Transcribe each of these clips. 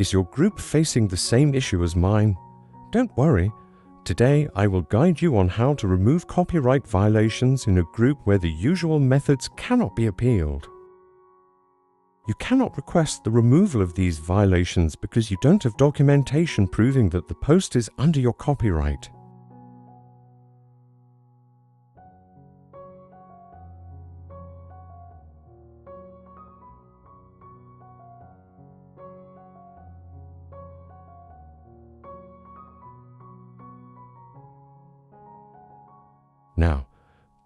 Is your group facing the same issue as mine? Don't worry. Today I will guide you on how to remove copyright violations in a group where the usual methods cannot be appealed. You cannot request the removal of these violations because you don't have documentation proving that the post is under your copyright. Now,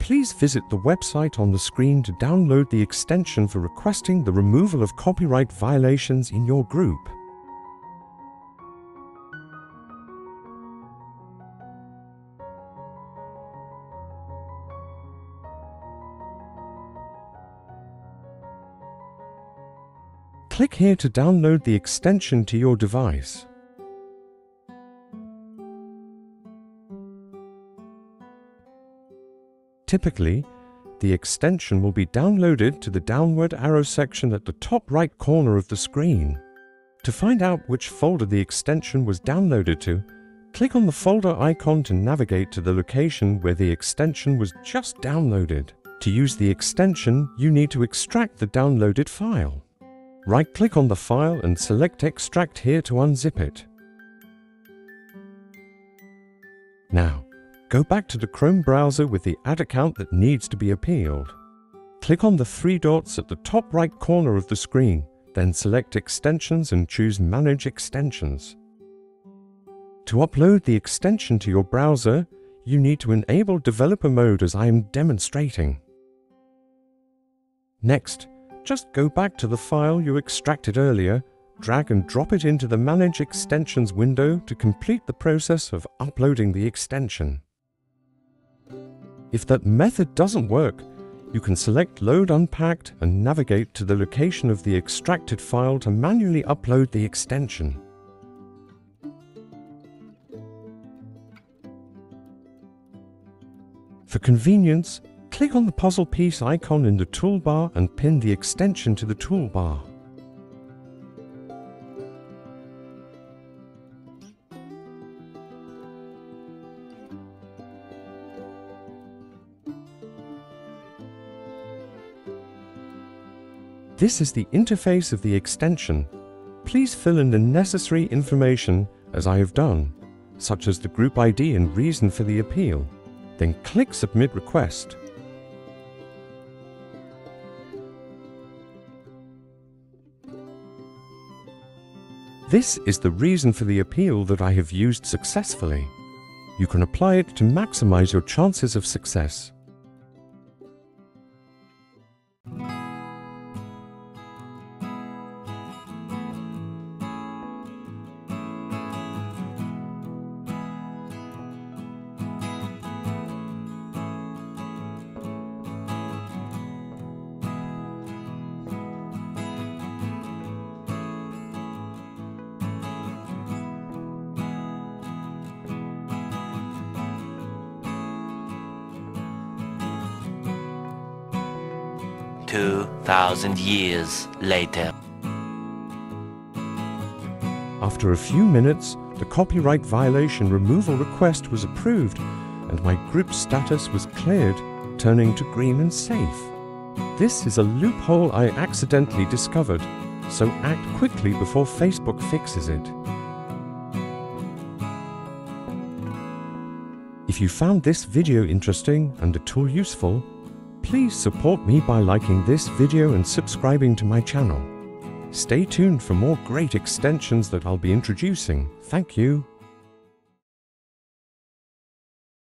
please visit the website on the screen to download the extension for requesting the removal of copyright violations in your group. Click here to download the extension to your device. Typically, the extension will be downloaded to the downward arrow section at the top right corner of the screen. To find out which folder the extension was downloaded to, click on the folder icon to navigate to the location where the extension was just downloaded. To use the extension, you need to extract the downloaded file. Right-click on the file and select Extract here to unzip it. Now, Go back to the Chrome browser with the ad account that needs to be appealed. Click on the three dots at the top right corner of the screen, then select Extensions and choose Manage Extensions. To upload the extension to your browser, you need to enable developer mode as I am demonstrating. Next, just go back to the file you extracted earlier, drag and drop it into the Manage Extensions window to complete the process of uploading the extension. If that method doesn't work, you can select Load Unpacked and navigate to the location of the extracted file to manually upload the extension. For convenience, click on the puzzle piece icon in the toolbar and pin the extension to the toolbar. This is the interface of the extension. Please fill in the necessary information as I have done, such as the group ID and reason for the appeal. Then click Submit Request. This is the reason for the appeal that I have used successfully. You can apply it to maximize your chances of success. 2,000 years later. After a few minutes, the copyright violation removal request was approved and my group status was cleared, turning to green and safe. This is a loophole I accidentally discovered, so act quickly before Facebook fixes it. If you found this video interesting and the tool useful, Please support me by liking this video and subscribing to my channel. Stay tuned for more great extensions that I'll be introducing. Thank you.